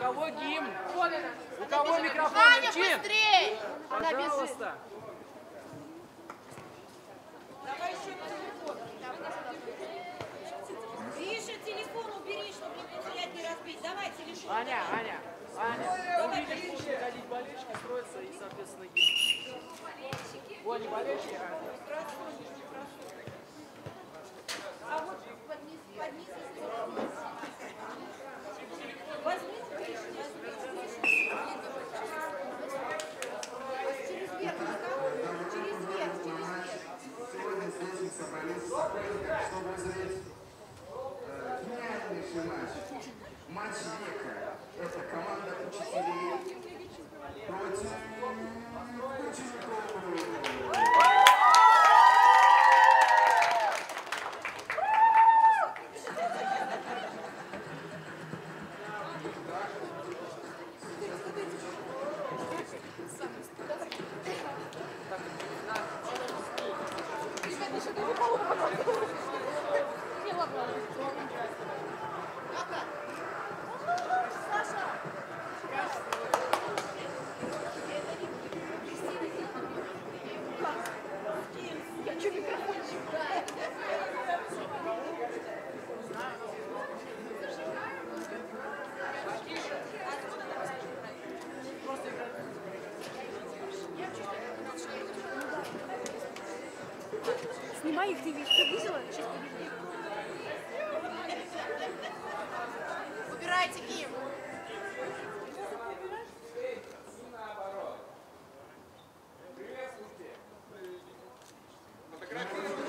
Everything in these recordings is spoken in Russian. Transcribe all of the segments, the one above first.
У кого гимн? У кого микрофон? Ваня, быстрее! Она. Давай еще на телефон. Тише, телефон убери, чтобы не потерять, не разбить. Давай телефон. Аня, Аня. Аня, вы видите, будут ходить болельщики, строятся и, соответственно, гимн. Во, не болельщики, а? А вот подниз, подниз, подниз. 你是你是暴露了。Снимай их, ты видишь. Ты видела? Сейчас подожди. Убирайте гимн. Фотографии.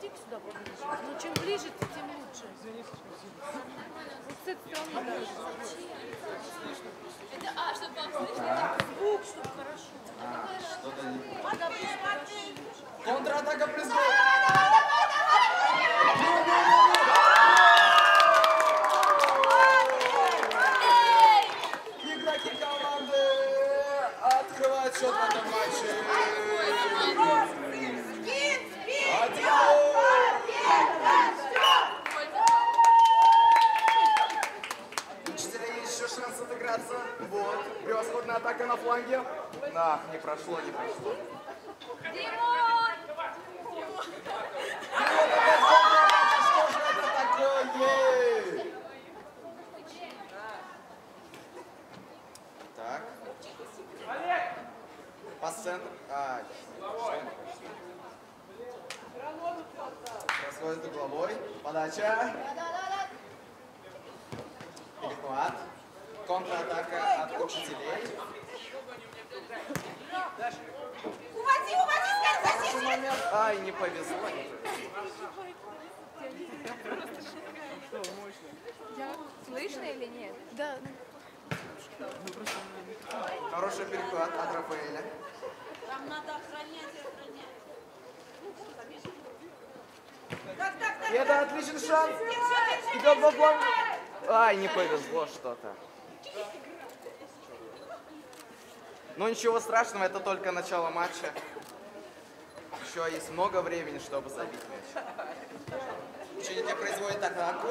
Иди сюда поближе. Ну, чем ближе, ты, тем лучше. Вот с этой стороны даже. Это А, чтобы вам слышно. Звук, чтобы хорошо. Что-то не... Контратака плюс гол. Игроки команды открывают счет в этом матче. Спин, спин! Один. У учителя есть еще шанс отыграться. Вот. Превосходная атака на фланге. Ах, не прошло, не прошло. Димон! Что же это такое? Так. Пас центр. А, что он хочет? Происходит угловой. Подача. Перехват. Контратака от учителей. Уводи, уводи, скорее, Хороший защити! момент. Ай, не повезло. не повезло. Я слышно или нет? Да. Хороший перехват от Рафаэля. Там надо охранять и охранять. И это отличный шанс. Идет во фланг. Ай, не повезло что-то. Ну ничего страшного, это только начало матча. Еще есть много времени, чтобы забить мяч. Ученики производят атаку.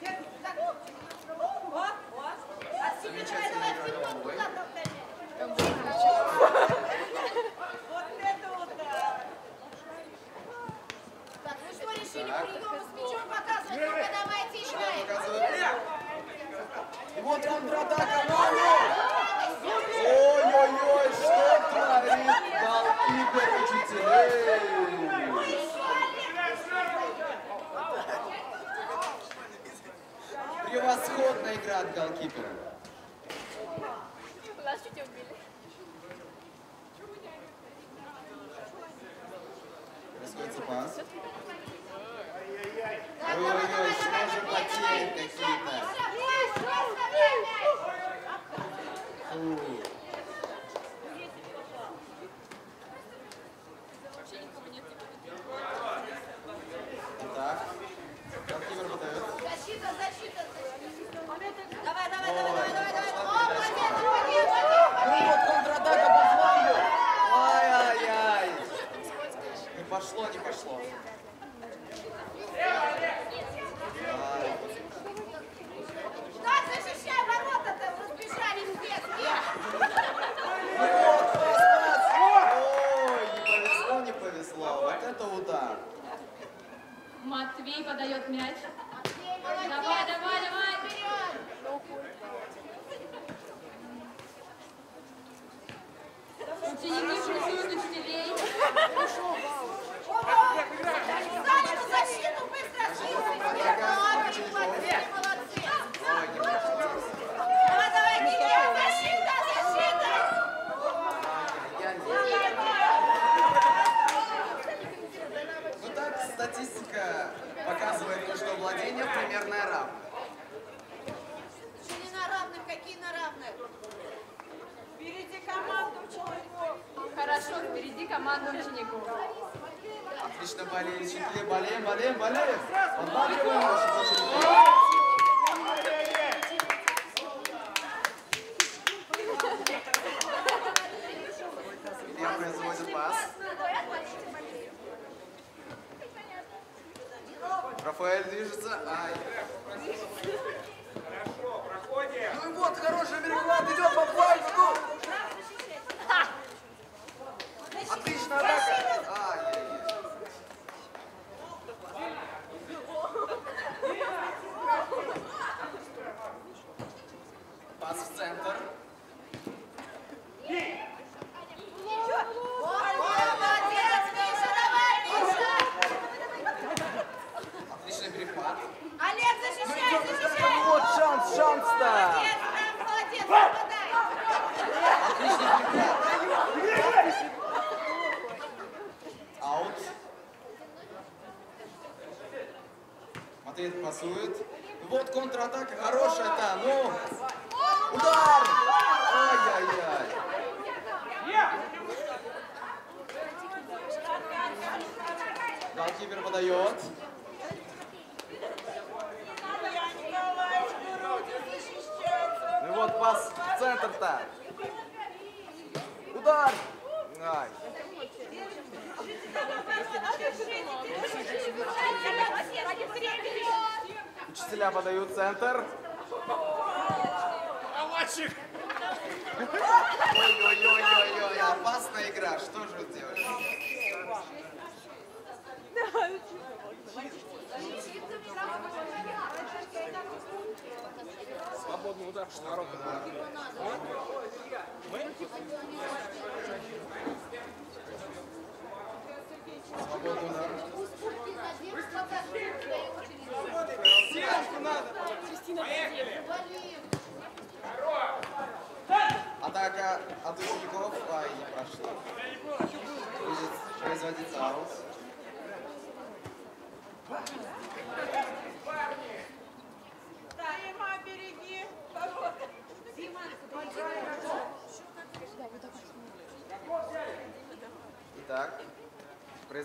давай, спиной туда Вот это вот да. Так, ну что, решили Так. приемы с мячом показывать? Ну-ка, давайте играем. Показывают. И вот контратака. Ну, Ой-ой-ой, что творит голкипер учителей? Превосходная игра от голкипера. Вас чуть убили. Происходит пас. Ой-ой-ой, что же потери какие-то? Фу. Вообще никого нет. Итак, голкипер подает. Защита, защита, защита. Давай, давай, давай, Ой, давай, давай, давай. пошла О, передача. молодец, молодец, молодец. Ну вот контратака по флангу. Ай-яй-яй. Не пошло, не пошло. Ай. Так, защищай ворота-то, разбежались все, все. Вот, пас, пас. Ой, не повезло, не повезло. Вот это удар. Матвей подает мяч. Давай, давай, давай. Ученики прессуют учителей. Встали на защиту, быстро отсюда. Молодцы, молодцы. Ой, не пошло. Давай, давай, Кирилл, защита, защита. Ну так, статистика показывает, что владение примерно равно. Что не на равных, какие на равных? Впереди команду учеников. Хорошо, впереди команда учеников. Отлично, болельщики, болеем, болеем, болеем. Подбадриваем наших учеников. Рафаэль движется. пасует. Вот контратака хорошая-то. Ну, удар! Ай-яй-яй. Голкипер подает. Ну вот пас в центр-то. Удар! Ай. Учителя подают центр. Авачик! Ой-ой-ой-ой, опасная игра, что же делать? Свободный удар, что народ. Мы?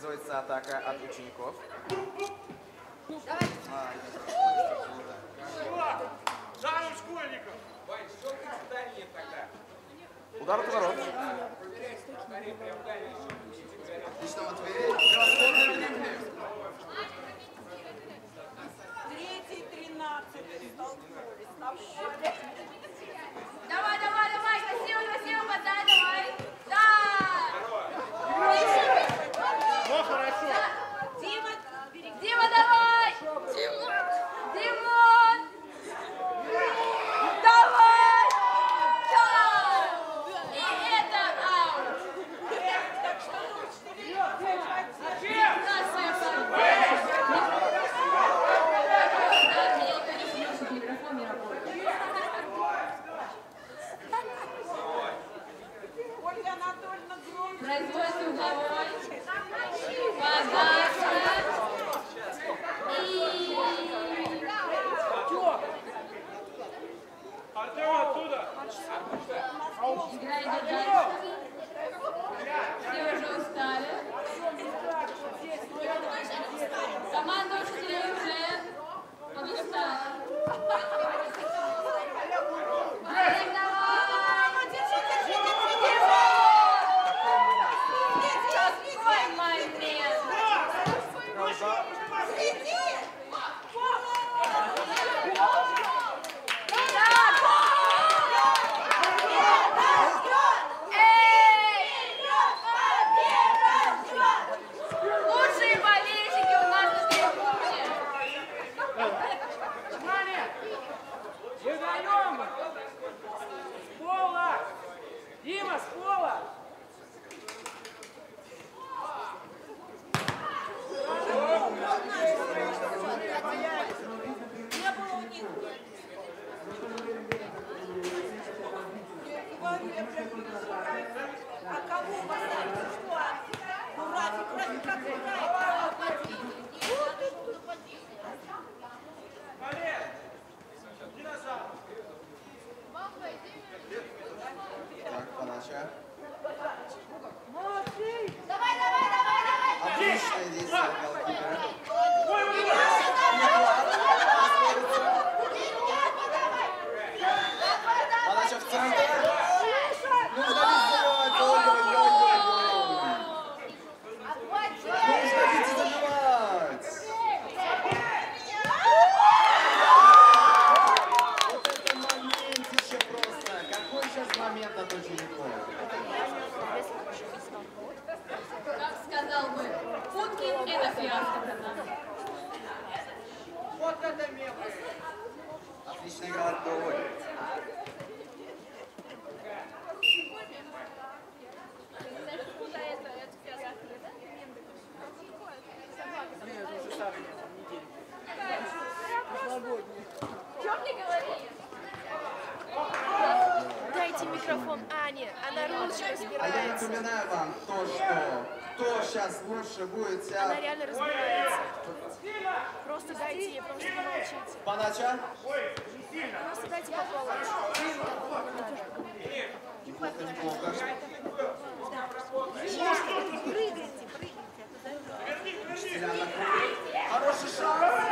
Используется атака от учеников. Шару школьников! Удар от ворот. Отлично, Матвей. Превосходный дриблинг. Третий, тринадцатый столкнулись на поле. А я напоминаю вам то, что кто сейчас лучше будет тебя. Она реально разбирается. Просто дайте ей, просто помолчите. Понача? Просто дайте попробовать. Неплохо, неплохо. Прыгайте, прыгайте. Хороший шанс.